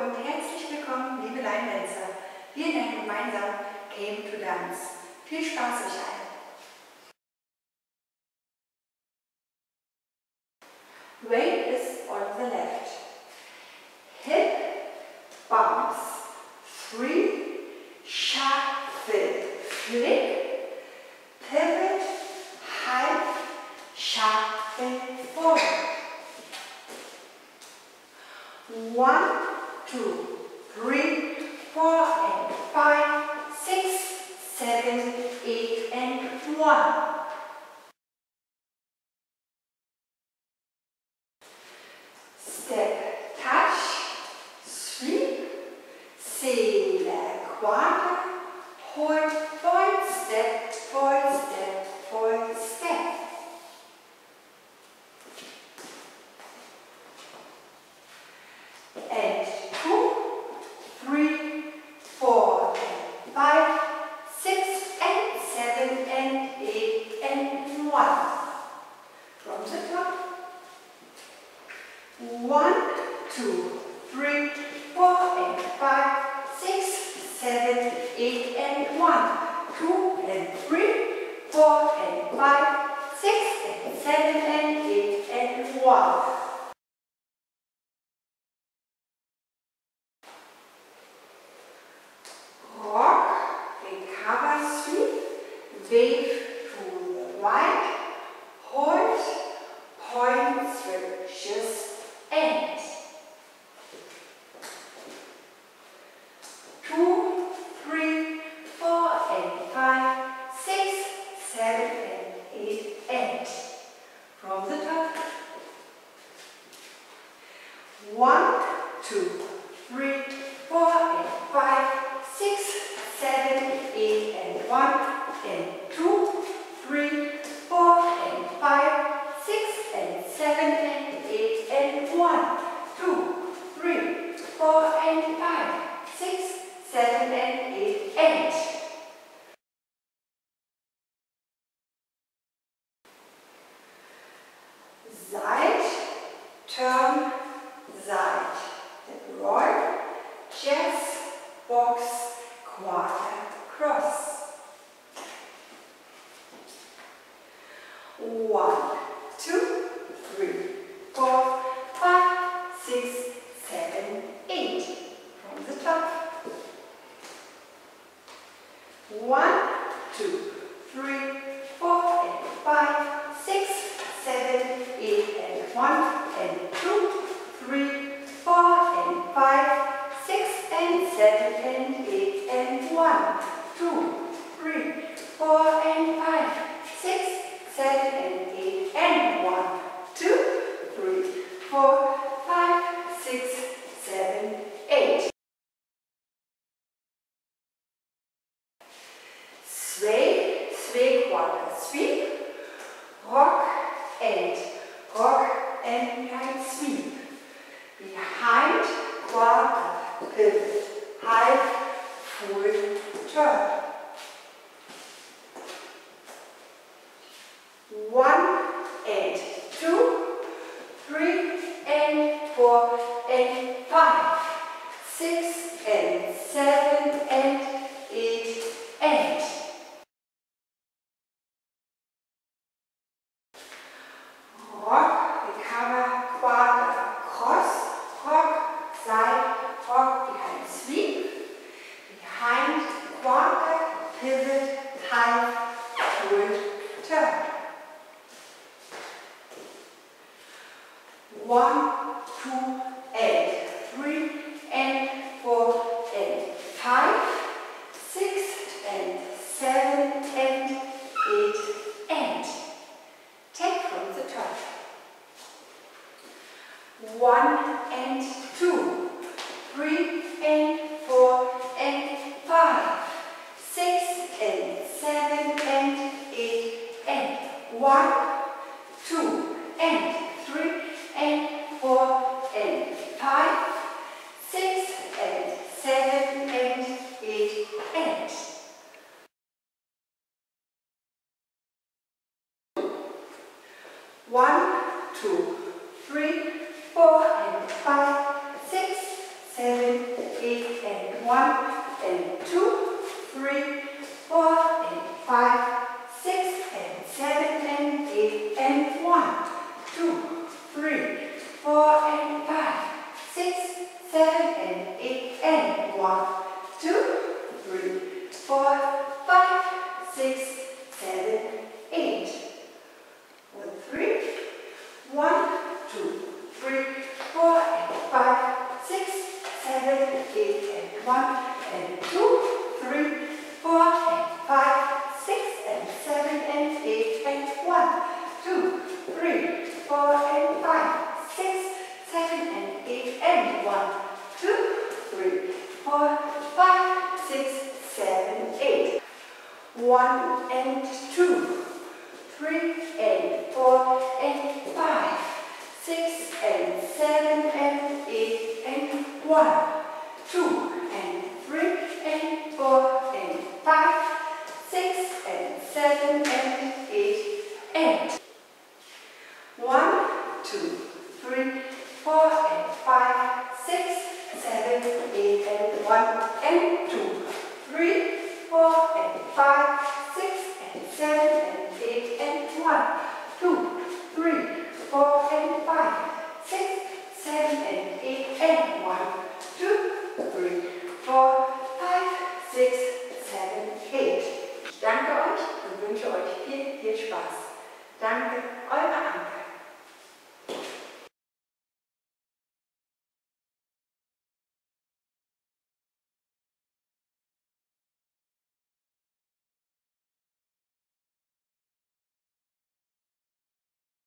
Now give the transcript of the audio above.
und herzlich willkommen, liebe Leinwälzer, hier in einem gemeinsamen Came to Dance. Viel Spaß euch allen! Weight is on the left. Hip bounce. Three, shuffle, flick, pivot, half, shuffle forward. One, two, three, four, and five, six, seven, eight, and one. Step, touch, sweep, sailor, quarter, hold, forward step, forward step, forward step. And two, three, four, and five, six, and seven, and eight, and one. From the top. One, two, three, four, and five, six, seven, eight, and one. Two and three, four and five, six and seven and eight and one. Rock, recover sweep, wave to the right, hold, point, switches, end. Two, three, four, and five, six, seven, and eight, end. From the top. One, two, three, four, and five, six, seven, eight, and one, and two, three, four, and five, six, and seven, and eight, and one, two, three, four, and five, six, seven, and eight, and. Side, turn, side. Then roll, jazz, box, quarter, cross. One, two, three, four, five, six, seven, eight. From the top. One, two, three, four, and five, six, seven, eight, and one, and two, three, four, and five, six, and seven, and eight, and one, two, three, four, and five, six, seven, and eight, and one, two, three, four, five, six, seven, eight. Sway, sway quarter sweep, rock and rock and right sweep. Behind quarter pivot, half full turn. One and two, three and four and five, six and seven and eight and. Rock, recover, quarter, cross, rock, side, rock, sweep, behind, quarter, pivot, half, full turn. One, two, and three, and four, and five, six, and seven, and eight, and. Take from the top. One and two, three and four and five, six and seven and eight and one, two and three and four and five, six and seven and eight and. One, two, three, four, and five, seven, eight, and one, and two, three, four, and five, six, seven, eight. One and two, three and four and five, six and seven and eight and one, two, 1 and 2, 3, 4 and 5, 6 and 7 and 8 and one, two, three, four and five, six, seven and 8 and 1,